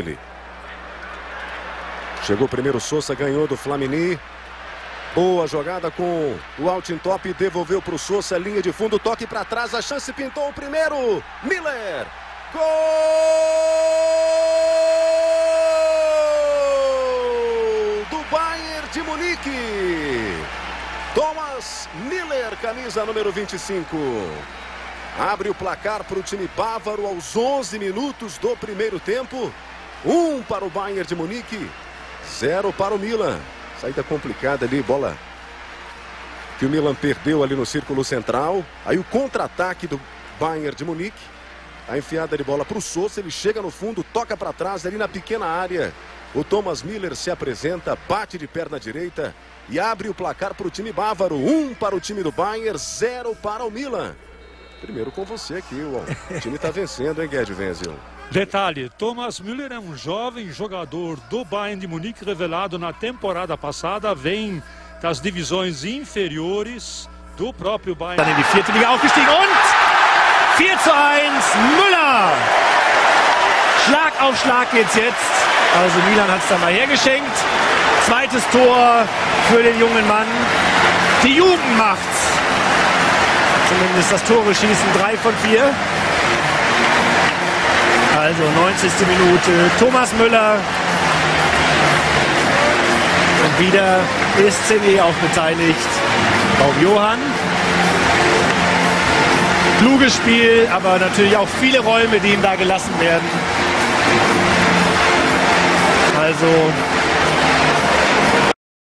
ele. Chegou primeiro Souza, ganhou do Flamini. Boa jogada com o Altin Top, devolveu para o Souza, linha de fundo, toque para trás, a chance pintou o primeiro. Miller. Gol do Bayern de Munique. Thomas Miller, camisa número 25. Abre o placar para o time bávaro aos 11 minutos do primeiro tempo. Um para o Bayern de Munique, zero para o Milan. Saída complicada ali, bola que o Milan perdeu ali no círculo central. Aí o contra-ataque do Bayern de Munique. A enfiada de bola para o Souza, ele chega no fundo, toca para trás ali na pequena área. O Thomas Miller se apresenta, bate de perna direita e abre o placar para o time bávaro. Um para o time do Bayern, zero para o Milan. Primeiro com você aqui, o time está vencendo, hein, Guedes Wenzel? Detalhe, Thomas Müller é um jovem jogador do Bayern de Munique revelado na temporada passada, vem das divisões inferiores do próprio Bayern. Dann in die vierte Liga aufgestiegen und 4 zu 1 Müller. Schlag auf Schlag geht's jetzt. Also Milan hat es da mal hergeschenkt. Zweites Tor für den jungen Mann. Die Jugend macht's. Zumindest das Tore schießen drei von vier. Also 90. Minute. Thomas Müller. Und wieder ist CW auch beteiligt. Raum Johann. Kluges Spiel, aber natürlich auch viele Räume, die ihm da gelassen werden. Also